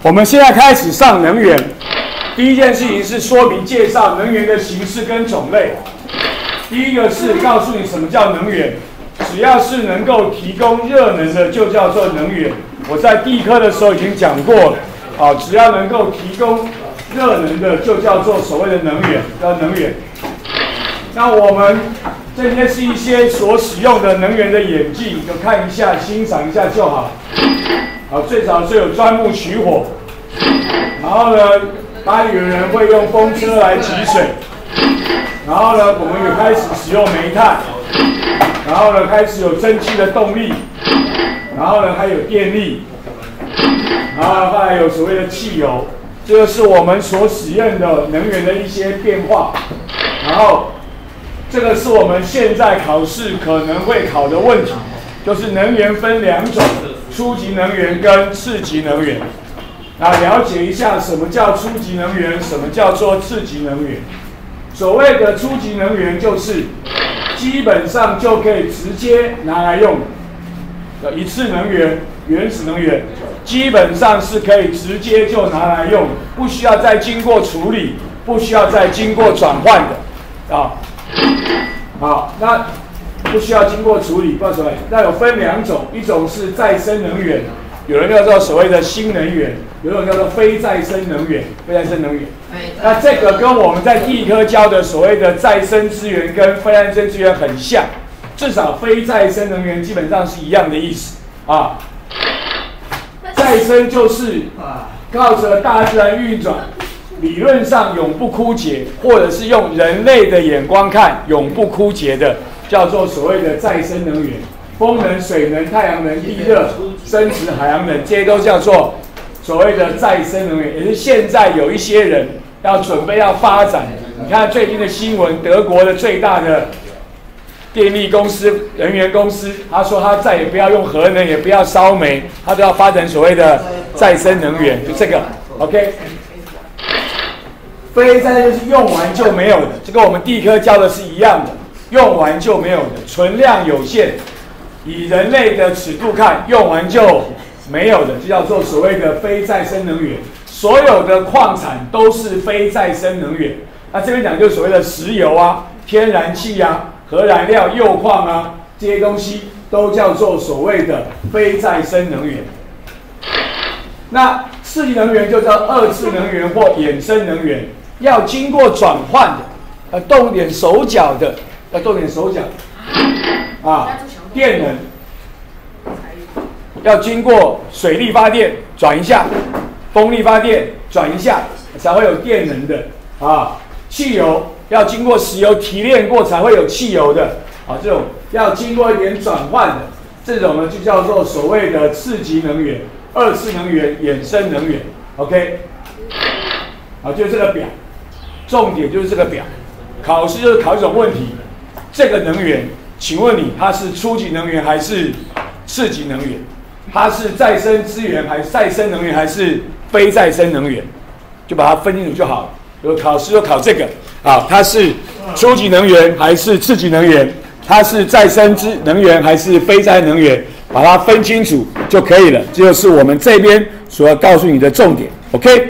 我们现在开始上能源。第一件事情是说明介绍能源的形式跟种类。第一个是告诉你什么叫能源，只要是能够提供热能的就叫做能源。我在第一科的时候已经讲过了，啊，只要能够提供热能的就叫做所谓的能源，叫能源。那我们这些是一些所使用的能源的演进，就看一下、欣赏一下就好。啊，最早是有钻木取火，然后呢，巴黎人会用风车来汲水，然后呢，我们也开始使用煤炭，然后呢，开始有蒸汽的动力，然后呢，还有电力，然后后来有所谓的汽油，这个是我们所使用的能源的一些变化，然后这个是我们现在考试可能会考的问题，就是能源分两种。初级能源跟次级能源，啊，了解一下什么叫初级能源，什么叫做次级能源。所谓的初级能源就是基本上就可以直接拿来用的一次能源，原始能源基本上是可以直接就拿来用，不需要再经过处理，不需要再经过转换的啊。好，那。不需要经过处理？那有分两种，一种是再生能源，有人叫做所谓的新能源，有一种叫做非再生能源，非再生能源。那这个跟我们在地科教的所谓的再生资源跟非再生资源很像，至少非再生能源基本上是一样的意思啊。再生就是靠着大自然运转，理论上永不枯竭，或者是用人类的眼光看永不枯竭的。叫做所谓的再生能源，风能、水能、太阳能、地热、生殖、海洋能，这些都叫做所谓的再生能源。也是现在有一些人要准备要发展。你看最近的新闻，德国的最大的电力公司、能源公司，他说他再也不要用核能，也不要烧煤，他都要发展所谓的再生能源。就这个，OK。非再生就是用完就没有的，这跟我们地科教的是一样的。用完就没有的，存量有限，以人类的尺度看，用完就没有的，就叫做所谓的非再生能源。所有的矿产都是非再生能源。那这边讲就所谓的石油啊、天然气啊、核燃料、铀矿啊这些东西，都叫做所谓的非再生能源。那次级能源就叫二次能源或衍生能源，要经过转换的，呃动点手脚的。要动点手脚啊！电能要经过水力发电转一下，风力发电转一下，才会有电能的啊。汽油要经过石油提炼过才会有汽油的啊。这种要经过一点转换的，这种呢就叫做所谓的次级能源、二次能源、衍生能源。OK，好，就是这个表，重点就是这个表，考试就是考一种问题。这个能源，请问你它是初级能源还是次级能源？它是再生资源还是再生能源还是非再生能源？就把它分清楚就好了。有考试就考这个啊，它是初级能源还是次级能源？它是再生资能源还是非再生能源？把它分清楚就可以了。这就是我们这边所要告诉你的重点。OK。